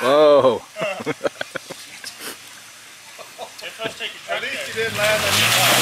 Whoa. At least you didn't land on your